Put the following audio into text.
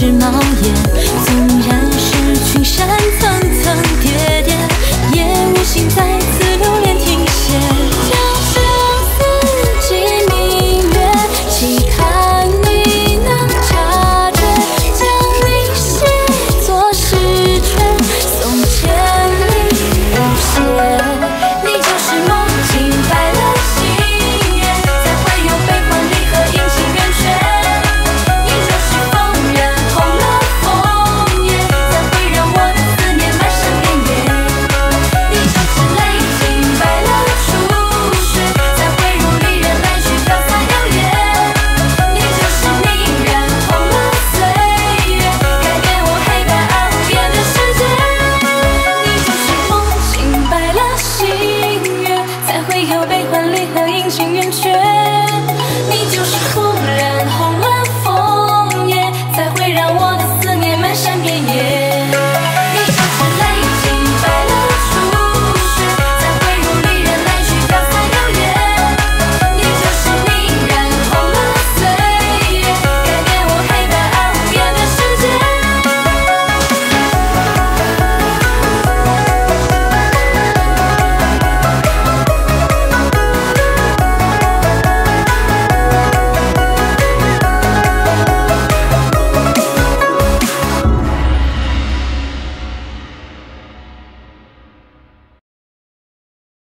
是冒烟纵然是群山